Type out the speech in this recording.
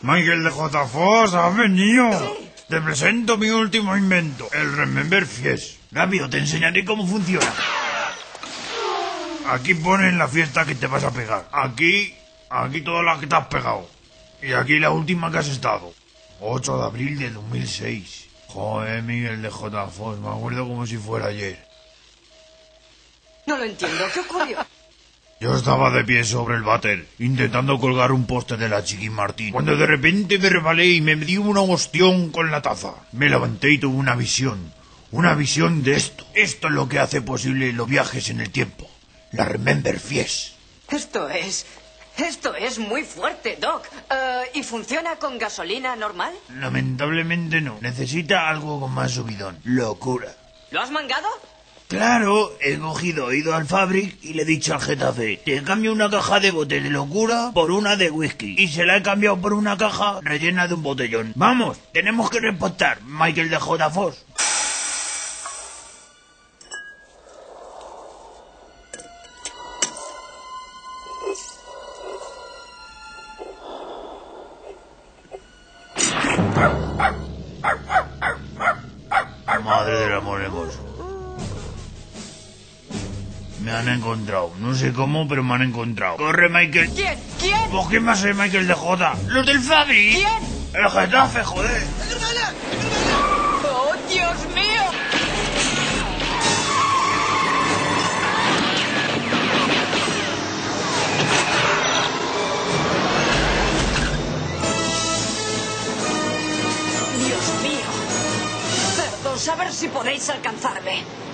Michael de J. Foss, has venido. Te presento mi último invento, el Remember Fies. Rápido, te enseñaré cómo funciona. Aquí ponen la fiesta que te vas a pegar. Aquí, aquí todas las que te has pegado. Y aquí la última que has estado. 8 de abril de 2006. Joder, Miguel de J. Foss, me acuerdo como si fuera ayer. No lo entiendo. ¿Qué ocurrió? Yo estaba de pie sobre el váter, intentando colgar un poste de la Chiqui Martín, cuando de repente me rebalé y me dio una ostión con la taza. Me levanté y tuve una visión. Una visión de esto. Esto es lo que hace posible los viajes en el tiempo. La Remember Fies. Esto es... Esto es muy fuerte, Doc. Eh, ¿Y funciona con gasolina normal? Lamentablemente no. Necesita algo con más subidón. Locura. ¿Lo has mangado? Claro, he cogido, he ido al Fabric y le he dicho al Getafe, te cambio una caja de bote de locura por una de whisky. Y se la he cambiado por una caja rellena de un botellón. Vamos, tenemos que reportar, Michael de J. Foss. Madre del amor hermoso. Me han encontrado. No sé cómo, pero me han encontrado. ¡Corre, Michael! ¿Quién? ¿Quién? ¿Por qué más es Michael de J? ¡Los del Fabri! ¿Quién? ¡El Getafe, joder! ¡Oh, Dios mío! Saber si podéis alcanzarme.